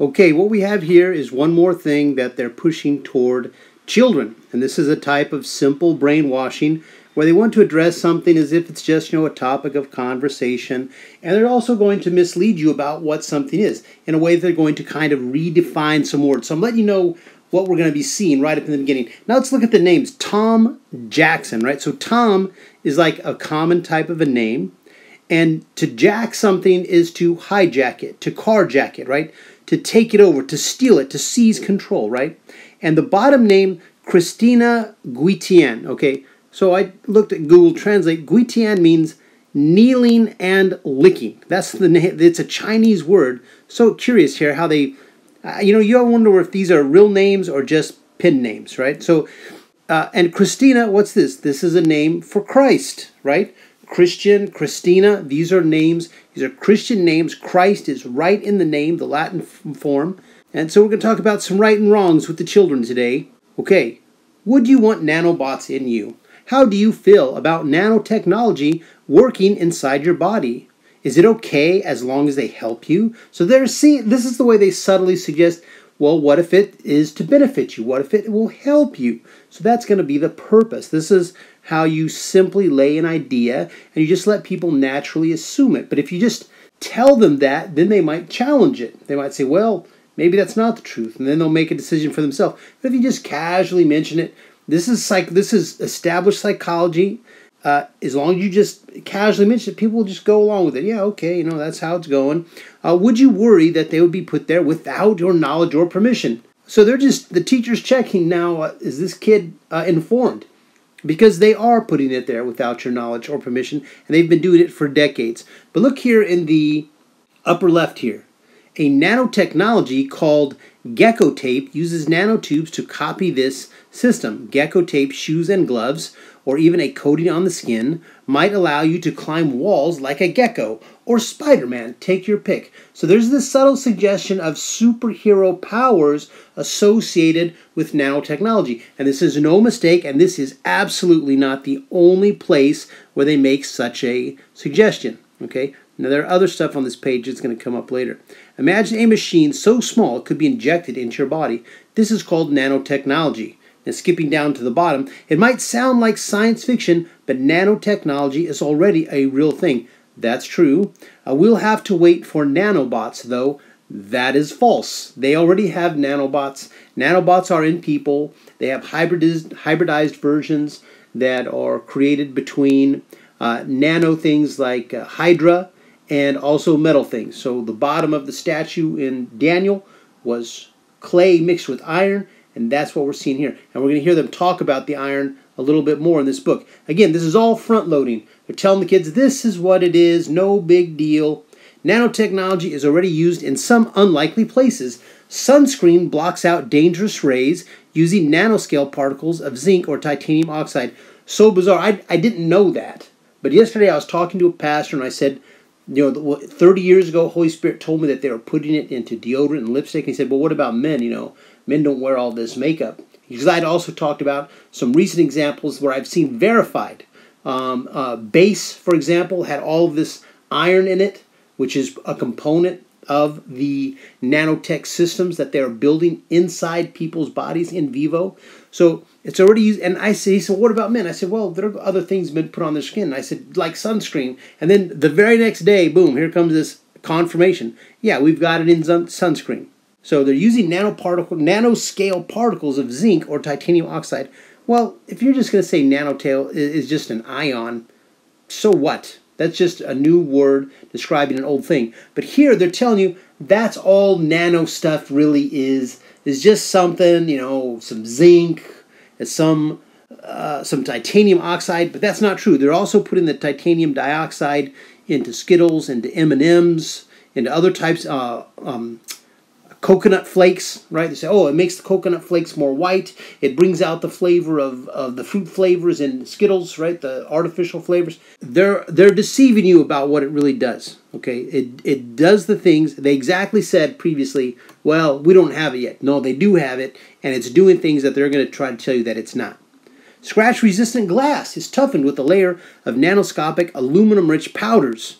Okay, what we have here is one more thing that they're pushing toward children. And this is a type of simple brainwashing where they want to address something as if it's just, you know, a topic of conversation. And they're also going to mislead you about what something is in a way that they're going to kind of redefine some words. So I'm letting you know what we're going to be seeing right up in the beginning. Now let's look at the names. Tom Jackson, right? So Tom is like a common type of a name. And to jack something is to hijack it, to carjack it, right? To take it over, to steal it, to seize control, right? And the bottom name, Christina Guitian, okay? So I looked at Google Translate. Guitian means kneeling and licking. That's the name. It's a Chinese word. So curious here how they, uh, you know, you ever wonder if these are real names or just pen names, right? So, uh, and Christina, what's this? This is a name for Christ, right? Christian, Christina, these are names, these are Christian names. Christ is right in the name, the Latin form. And so we're going to talk about some right and wrongs with the children today. Okay, would you want nanobots in you? How do you feel about nanotechnology working inside your body? Is it okay as long as they help you? So they're seeing this is the way they subtly suggest, well, what if it is to benefit you? What if it will help you? So that's going to be the purpose. This is how you simply lay an idea and you just let people naturally assume it. But if you just tell them that, then they might challenge it. They might say, well, maybe that's not the truth, and then they'll make a decision for themselves. But if you just casually mention it, this is psych. This is established psychology. Uh, as long as you just casually mention it, people will just go along with it. Yeah, okay, you know that's how it's going. Uh, would you worry that they would be put there without your knowledge or permission? So they're just the teacher's checking now. Uh, is this kid uh, informed? because they are putting it there without your knowledge or permission, and they've been doing it for decades. But look here in the upper left here. A nanotechnology called Gecko Tape uses nanotubes to copy this system. Gecko Tape shoes and gloves, or even a coating on the skin, might allow you to climb walls like a gecko or Spider Man. Take your pick. So there's this subtle suggestion of superhero powers associated with nanotechnology. And this is no mistake, and this is absolutely not the only place where they make such a suggestion. Okay? Now, there are other stuff on this page that's going to come up later. Imagine a machine so small it could be injected into your body. This is called nanotechnology. And skipping down to the bottom, it might sound like science fiction, but nanotechnology is already a real thing. That's true. Uh, we'll have to wait for nanobots, though. That is false. They already have nanobots. Nanobots are in people. They have hybridized, hybridized versions that are created between uh, nano things like uh, Hydra and also metal things. So the bottom of the statue in Daniel was clay mixed with iron, and that's what we're seeing here. And we're going to hear them talk about the iron a little bit more in this book. Again, this is all front loading. They're telling the kids this is what it is, no big deal. Nanotechnology is already used in some unlikely places. Sunscreen blocks out dangerous rays using nanoscale particles of zinc or titanium oxide. So bizarre. I, I didn't know that. But yesterday I was talking to a pastor and I said, you know, 30 years ago, Holy Spirit told me that they were putting it into deodorant and lipstick. And he said, well, what about men? You know, men don't wear all this makeup. Because I'd also talked about some recent examples where I've seen verified. Um, uh, base, for example, had all of this iron in it, which is a component of the nanotech systems that they're building inside people's bodies in vivo. So it's already used. And I said, he said, what about men? I said, well, there are other things been put on their skin. I said, like sunscreen. And then the very next day, boom, here comes this confirmation. Yeah, we've got it in sunscreen. So they're using nanoparticle, nanoscale particles of zinc or titanium oxide. Well, if you're just going to say nanotail is just an ion, so what? That's just a new word describing an old thing. But here they're telling you that's all nano stuff really is. Is just something, you know, some zinc, some uh, some titanium oxide, but that's not true. They're also putting the titanium dioxide into Skittles, into M and M's, into other types. Uh, um, coconut flakes, right? They say, oh, it makes the coconut flakes more white. It brings out the flavor of, of the fruit flavors in Skittles, right? The artificial flavors. They're they're deceiving you about what it really does. Okay, it it does the things they exactly said previously. Well, we don't have it yet. No, they do have it, and it's doing things that they're going to try to tell you that it's not. Scratch resistant glass is toughened with a layer of nanoscopic aluminum rich powders,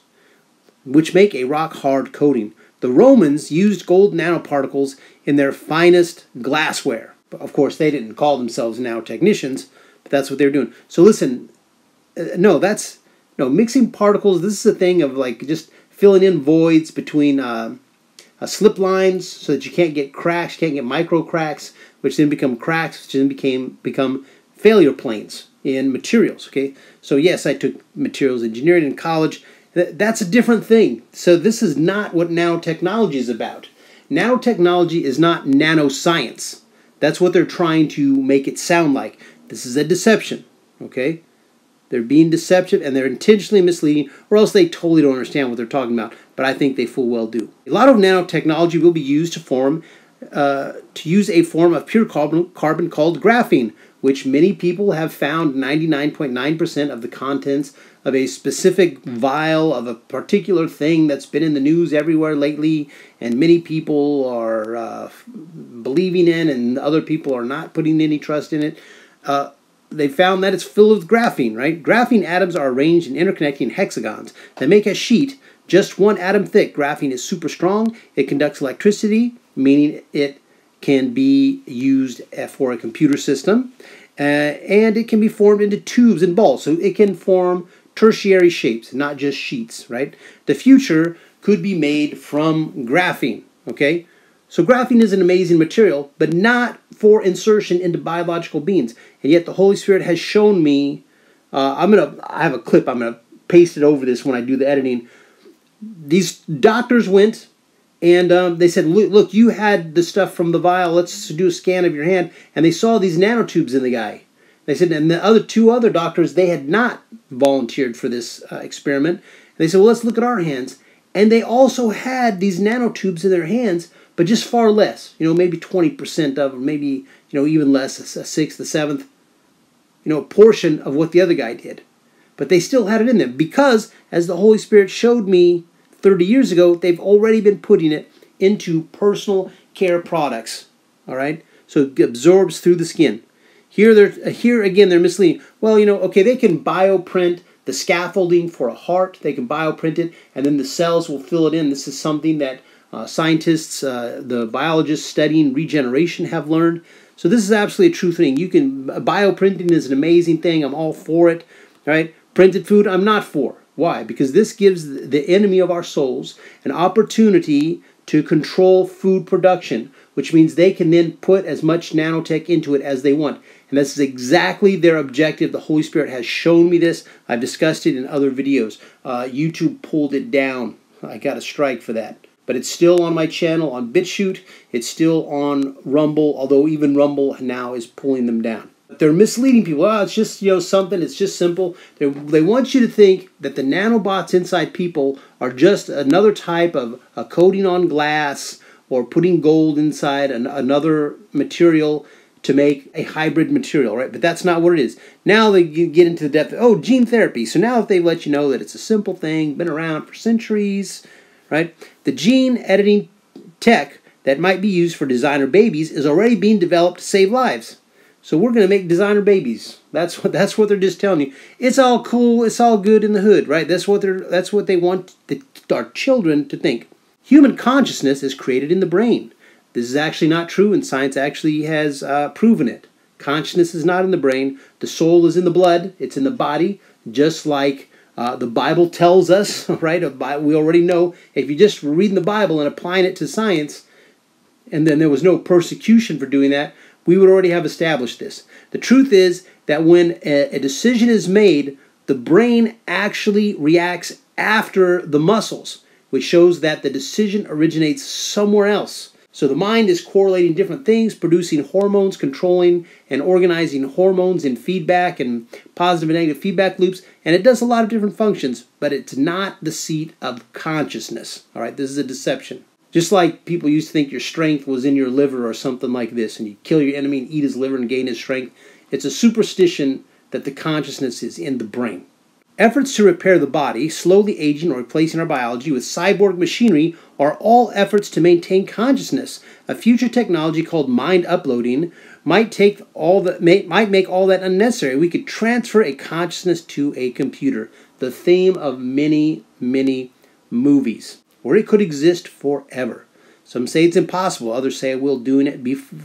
which make a rock hard coating. The Romans used gold nanoparticles in their finest glassware. Of course, they didn't call themselves nanotechnicians, but that's what they're doing. So listen, uh, no, that's no mixing particles. This is a thing of like just filling in voids between uh, uh, slip lines so that you can't get cracks, can't get micro cracks, which then become cracks, which then became become failure planes in materials. Okay, so yes, I took materials engineering in college. That's a different thing. So this is not what nanotechnology is about. Nanotechnology is not nanoscience. That's what they're trying to make it sound like. This is a deception. Okay? They're being deceptive and they're intentionally misleading, or else they totally don't understand what they're talking about. But I think they full well do. A lot of nanotechnology will be used to form, uh, to use a form of pure carbon, carbon called graphene, which many people have found 99.9% of the contents of a specific vial of a particular thing that's been in the news everywhere lately, and many people are uh, believing in, and other people are not putting any trust in it. Uh, they found that it's filled with graphene, right? Graphene atoms are arranged in interconnecting hexagons that make a sheet just one atom thick. Graphene is super strong. It conducts electricity, meaning it can be used for a computer system. Uh, and it can be formed into tubes and balls. So it can form tertiary shapes, not just sheets, right? The future could be made from graphene, okay? So graphene is an amazing material, but not for insertion into biological beings. And yet the Holy Spirit has shown me, uh, I'm going to, I have a clip, I'm going to paste it over this when I do the editing. These doctors went and um, they said, look, you had the stuff from the vial. Let's do a scan of your hand. And they saw these nanotubes in the guy. They said, and the other two other doctors, they had not volunteered for this uh, experiment. And they said, well, let's look at our hands. And they also had these nanotubes in their hands, but just far less. You know, maybe 20% of, maybe, you know, even less, a sixth, a seventh, you know, a portion of what the other guy did. But they still had it in them because, as the Holy Spirit showed me 30 years ago, they've already been putting it into personal care products. All right? So it absorbs through the skin. Here, they're, here again, they're misleading. Well, you know, okay, they can bioprint the scaffolding for a heart, they can bioprint it, and then the cells will fill it in. This is something that uh, scientists, uh, the biologists studying regeneration have learned. So this is absolutely a true thing. You can bioprinting is an amazing thing. I'm all for it. Right? Printed food, I'm not for. Why? Because this gives the enemy of our souls an opportunity to control food production, which means they can then put as much nanotech into it as they want. And this is exactly their objective. The Holy Spirit has shown me this. I've discussed it in other videos. Uh, YouTube pulled it down. I got a strike for that. But it's still on my channel on BitChute. It's still on Rumble, although even Rumble now is pulling them down. They're misleading people. Oh, it's just you know something. It's just simple. They they want you to think that the nanobots inside people are just another type of a coating on glass or putting gold inside an, another material to make a hybrid material, right? But that's not what it is. Now they get into the depth. Of, oh, gene therapy. So now if they let you know that it's a simple thing, been around for centuries, right? The gene editing tech that might be used for designer babies is already being developed to save lives. So we're going to make designer babies. That's what that's what they're just telling you. It's all cool. It's all good in the hood, right? That's what they're that's what they want the, our children to think. Human consciousness is created in the brain. This is actually not true, and science actually has uh, proven it. Consciousness is not in the brain. The soul is in the blood. It's in the body, just like uh, the Bible tells us. Right? We already know if you just reading the Bible and applying it to science, and then there was no persecution for doing that we would already have established this. The truth is that when a, decision is made, the brain actually reacts after the muscles, which shows that the decision originates somewhere else. So the mind is correlating different things, producing hormones, controlling and organizing hormones in feedback and positive and negative feedback loops, and it does a lot of different functions, but it's not the seat of consciousness. All right, this is a deception. Just like people used to think your strength was in your liver or something like this, and you kill your enemy and eat his liver and gain his strength. It's a superstition that the consciousness is in the brain. Efforts to repair the body, slowly aging or replacing our biology with cyborg machinery, are all efforts to maintain consciousness. A future technology called mind uploading might take all that might make all that unnecessary. We could transfer a consciousness to a computer. The theme of many, many movies. Where it could exist forever. Some say it's impossible. Others say we'll doing it.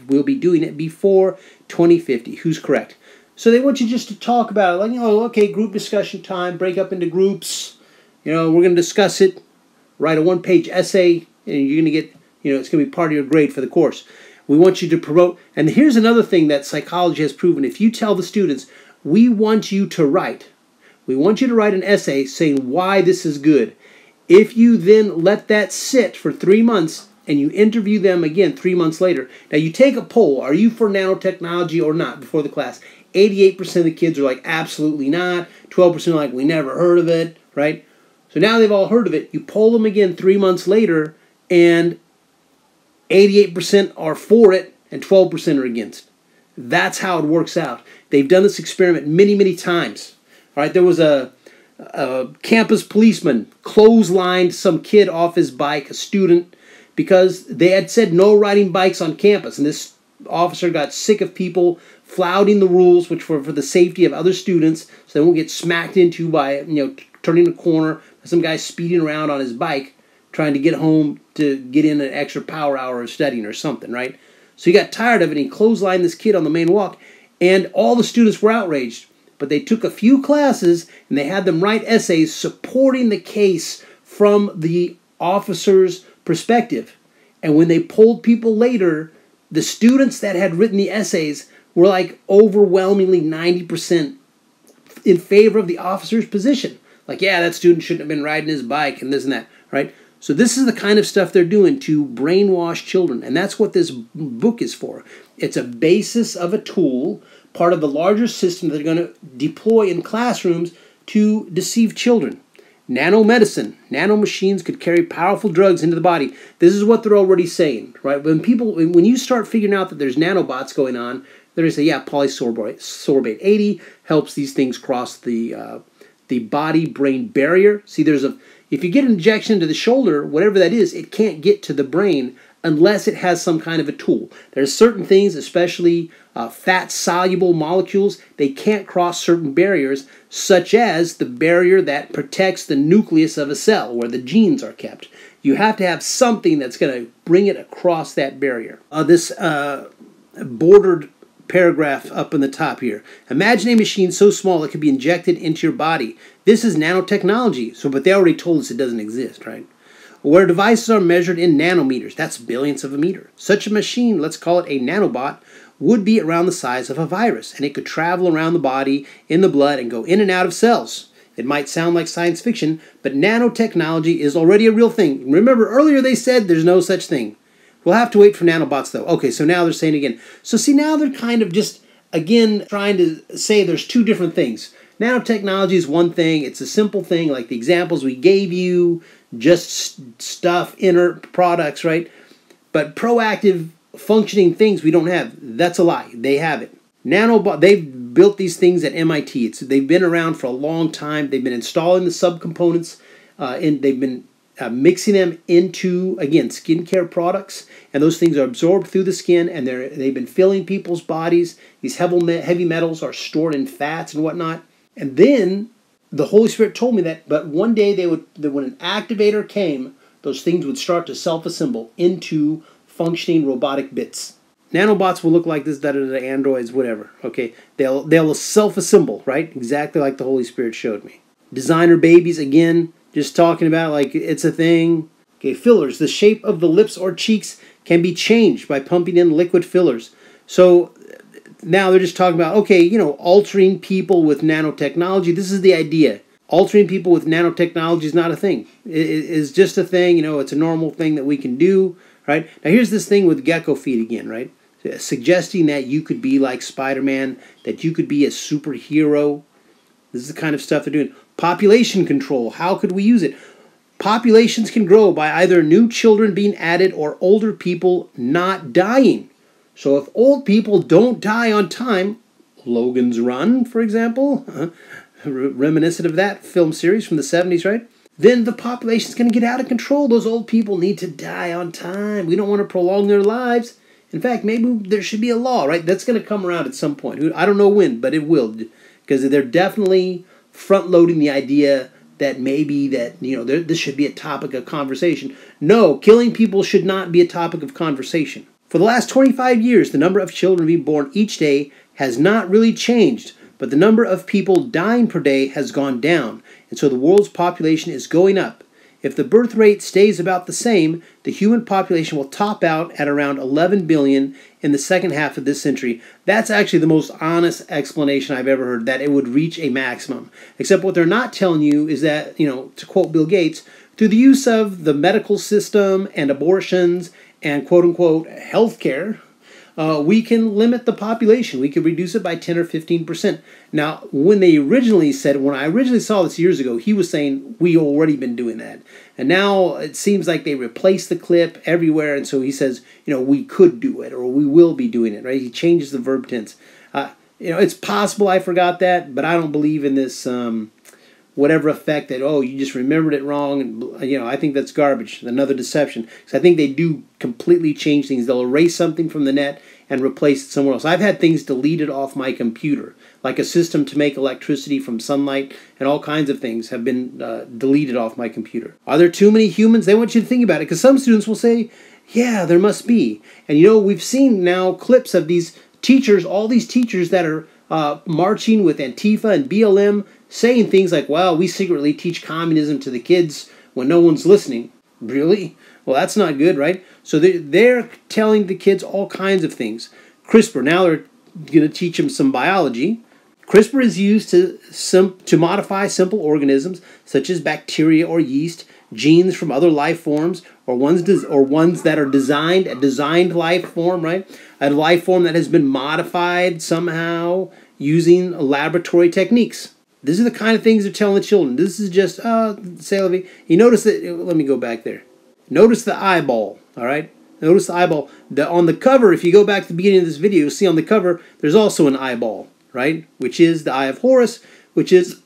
We'll be doing it before 2050. Who's correct? So they want you just to talk about it, like you know, okay, group discussion time. Break up into groups. You know, we're going to discuss it. Write a one-page essay, and you're going to get. You know, it's going to be part of your grade for the course. We want you to promote. And here's another thing that psychology has proven: if you tell the students, we want you to write, we want you to write an essay saying why this is good. If you then let that sit for three months and you interview them again three months later. Now you take a poll, are you for nanotechnology or not before the class? 88% of the kids are like, absolutely not. 12% are like, we never heard of it, right? So now they've all heard of it. You poll them again three months later, and 88% are for it and 12% are against. That's how it works out. They've done this experiment many, many times. All right, there was a, a campus policeman clotheslined some kid off his bike, a student, because they had said no riding bikes on campus. And this officer got sick of people flouting the rules, which were for the safety of other students, so they won't get smacked into by, you know, turning a corner, some guy speeding around on his bike trying to get home to get in an extra power hour of studying or something, right? So he got tired of it and he clotheslined this kid on the main walk, and all the students were outraged. But they took a few classes and they had them write essays supporting the case from the officer's perspective. And when they polled people later, the students that had written the essays were like overwhelmingly 90% in favor of the officer's position. Like, yeah, that student shouldn't have been riding his bike and this and that, right? So this is the kind of stuff they're doing to brainwash children, and that's what this book is for. It's a basis of a tool, part of the larger system that they're going to deploy in classrooms to deceive children. Nanomedicine, nanomachines could carry powerful drugs into the body. This is what they're already saying, right? When people, when you start figuring out that there's nanobots going on, they're going to say, yeah, polysorbate sorbate 80 helps these things cross the uh, the body-brain barrier. See, there's a if you get an injection to the shoulder, whatever that is, it can't get to the brain unless it has some kind of a tool. There's certain things, especially uh, fat soluble molecules, they can't cross certain barriers, such as the barrier that protects the nucleus of a cell where the genes are kept. You have to have something that's going to bring it across that barrier. Uh, this uh, bordered paragraph up in the top here. Imagine a machine so small it could be injected into your body. This is nanotechnology. So, but they already told us it doesn't exist, right? Where devices are measured in nanometers, that's billionths of a meter. Such a machine, let's call it a nanobot, would be around the size of a virus, and it could travel around the body, in the blood, and go in and out of cells. It might sound like science fiction, but nanotechnology is already a real thing. Remember, earlier they said there's no such thing. We'll have to wait for nanobots, though. Okay, so now they're saying again. So, see, now they're kind of just, again, trying to say there's two different things. Nanotechnology is one thing, it's a simple thing, like the examples we gave you, just stuff, inner products, right? But proactive functioning things we don't have. That's a lie. They have it. Nanobot, they've built these things at MIT. It's, they've been around for a long time. They've been installing the subcomponents, uh, and they've been uh, mixing them into again skincare products, and those things are absorbed through the skin, and they're they've been filling people's bodies. These heavy heavy metals are stored in fats and whatnot, and then the Holy Spirit told me that. But one day they would that when an activator came, those things would start to self assemble into functioning robotic bits. Nanobots will look like this, da da da, androids, whatever. Okay, they'll they'll self assemble, right? Exactly like the Holy Spirit showed me. Designer babies again just talking about like it's a thing. Okay, fillers. The shape of the lips or cheeks can be changed by pumping in liquid fillers. So now they're just talking about okay, you know, altering people with nanotechnology. This is the idea. Altering people with nanotechnology is not a thing. It is just a thing. You know, it's a normal thing that we can do. Right now, here's this thing with gecko feet again. Right, suggesting that you could be like Spider-Man, that you could be a superhero. This is the kind of stuff they're doing. Population control. How could we use it? Populations can grow by either new children being added or older people not dying. So if old people don't die on time, Logan's Run, for example, reminiscent of that film series from the 70s, right? Then the population's going to get out of control. Those old people need to die on time. We don't want to prolong their lives. In fact, maybe there should be a law, right? That's going to come around at some point. I don't know when, but it will. Because they're definitely front loading the idea that maybe that you know there, this should be a topic of conversation. No, killing people should not be a topic of conversation. For the last 25 years, the number of children being born each day has not really changed, but the number of people dying per day has gone down, and so the world's population is going up. If the birth rate stays about the same, the human population will top out at around 11 billion in the second half of this century. That's actually the most honest explanation I've ever heard that it would reach a maximum. Except what they're not telling you is that, you know, to quote Bill Gates, through the use of the medical system and abortions and quote unquote healthcare, uh, we can limit the population. We can reduce it by 10 or 15 percent. Now, when they originally said, when I originally saw this years ago, he was saying we already been doing that, and now it seems like they replaced the clip everywhere, and so he says, you know, we could do it or we will be doing it. Right? He changes the verb tense. Uh, you know, it's possible I forgot that, but I don't believe in this. Um, whatever effect that oh you just remembered it wrong and you know i think that's garbage another deception. Because i think they do completely change things. They'll erase something from the net and replace it somewhere else. I've had things deleted off my computer like a system to make electricity from sunlight and all kinds of things have been uh, deleted off my computer. Are there too many humans? They want you to think about it because some students will say yeah there must be. And you know we've seen now clips of these teachers all these teachers that are uh, marching with Antifa and BLM, saying things like, well, we secretly teach communism to the kids when no one's listening. Really? Well, that's not good, right? So they're, they're telling the kids all kinds of things. CRISPR, now they're going to teach them some biology. CRISPR is used to, sim- to modify simple organisms such as bacteria or yeast, genes from other life forms, or ones des- or ones that are designed a designed life form, right? A life form that has been modified somehow using laboratory techniques. These are the kind of things they're telling the children. This is just, uh, say, you notice that, let me go back there. Notice the eyeball, all right? Notice the eyeball. The, on the cover, if you go back to the beginning of this video, you'll see on the cover, there's also an eyeball, right? Which is the eye of Horus, which is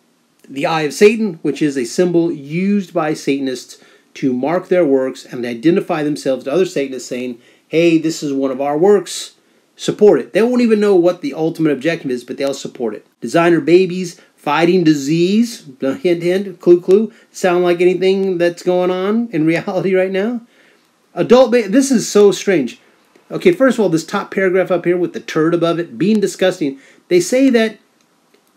the eye of Satan, which is a symbol used by Satanists to mark their works and identify themselves to other Satanists saying, hey, this is one of our works, support it. They won't even know what the ultimate objective is, but they'll support it. Designer babies fighting disease, hint, hint, clue, clue, sound like anything that's going on in reality right now? Adult, ba- this is so strange. Okay, first of all, this top paragraph up here with the turd above it, being disgusting, they say that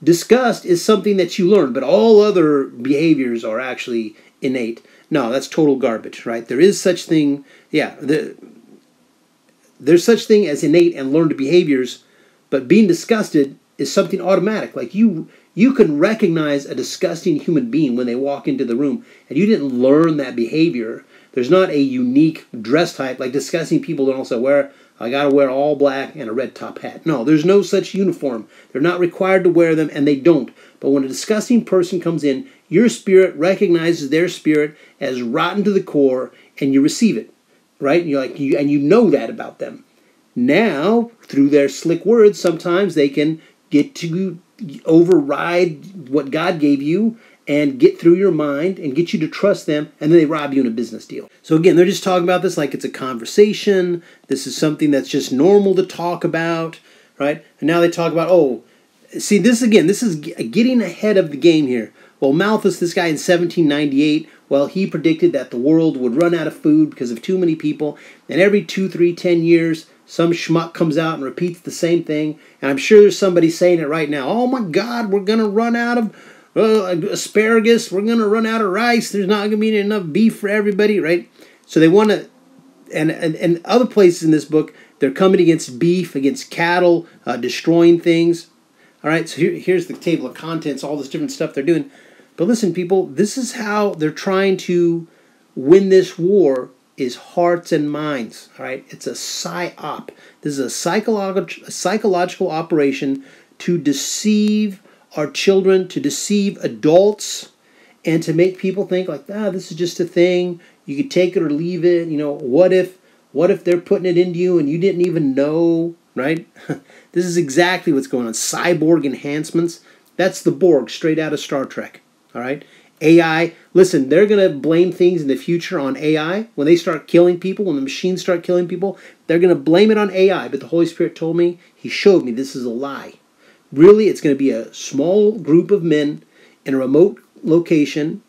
disgust is something that you learn, but all other behaviors are actually innate. No, that's total garbage, right? There is such thing, yeah, the, there's such thing as innate and learned behaviors, but being disgusted is something automatic. Like you you can recognize a disgusting human being when they walk into the room and you didn't learn that behavior. There's not a unique dress type like disgusting people don't also wear I got to wear all black and a red top hat. No, there's no such uniform. They're not required to wear them and they don't. But when a disgusting person comes in, your spirit recognizes their spirit as rotten to the core and you receive it right? And you're like, you, and you know that about them. Now, through their slick words, sometimes they can get to override what God gave you and get through your mind and get you to trust them, and then they rob you in a business deal. So, again, they're just talking about this like it's a conversation. This is something that's just normal to talk about, right? And now they talk about, oh, see, this again, this is getting ahead of the game here. Well, Malthus, this guy in 1798, well, he predicted that the world would run out of food because of too many people, and every two, three, ten years, some schmuck comes out and repeats the same thing. And I'm sure there's somebody saying it right now. Oh my God, we're gonna run out of uh, asparagus. We're gonna run out of rice. There's not gonna be enough beef for everybody, right? So they want to, and, and and other places in this book, they're coming against beef, against cattle, uh, destroying things. All right, so here, here's the table of contents, all this different stuff they're doing. But listen, people, this is how they're trying to win this war is hearts and minds. All right, it's a psyop. This is a psychological a psychological operation to deceive our children, to deceive adults, and to make people think like, ah, this is just a thing. You could take it or leave it. You know, what if what if they're putting it into you and you didn't even know? Right? this is exactly what's going on. Cyborg enhancements. That's the Borg straight out of Star Trek. All right. AI, listen, they're going to blame things in the future on AI. When they start killing people, when the machines start killing people, they're going to blame it on AI. But the Holy Spirit told me, He showed me this is a lie. Really, it's going to be a small group of men in a remote location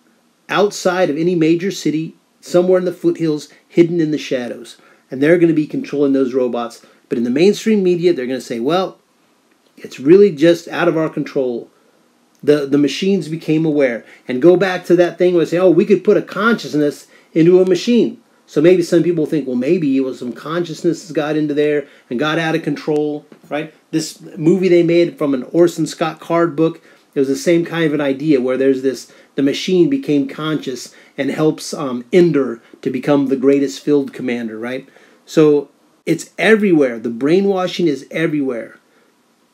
outside of any major city, somewhere in the foothills, hidden in the shadows. And they're going to be controlling those robots. But in the mainstream media, they're going to say, well, it's really just out of our control. The, the machines became aware. And go back to that thing where they say, oh, we could put a consciousness into a machine. So maybe some people think, well, maybe it was some consciousness got into there and got out of control, right? This movie they made from an Orson Scott Card book, it was the same kind of an idea where there's this, the machine became conscious and helps um, Ender to become the greatest field commander, right? So it's everywhere. The brainwashing is everywhere.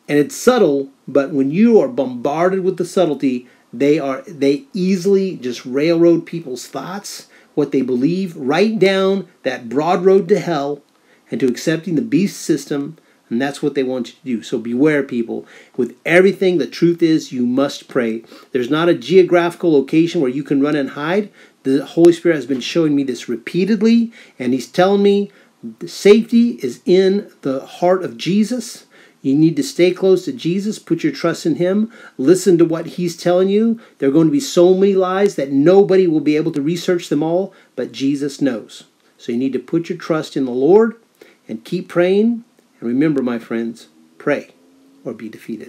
And it's subtle, but when you are bombarded with the subtlety, they are they easily just railroad people's thoughts what they believe right down that broad road to hell and to accepting the beast system. And that's what they want you to do. So beware, people. With everything, the truth is you must pray. There's not a geographical location where you can run and hide. The Holy Spirit has been showing me this repeatedly, and He's telling me the safety is in the heart of Jesus. You need to stay close to Jesus, put your trust in Him, listen to what He's telling you. There are going to be so many lies that nobody will be able to research them all, but Jesus knows. So you need to put your trust in the Lord and keep praying. And remember, my friends, pray or be defeated.